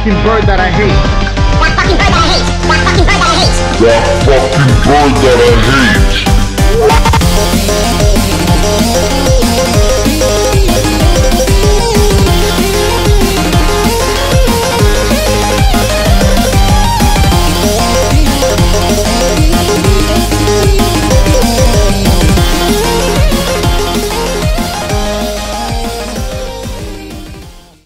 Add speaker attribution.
Speaker 1: fucking bird that I hate.
Speaker 2: That fucking bird that I hate. That fucking bird that I hate.
Speaker 3: That fucking bird that I hate.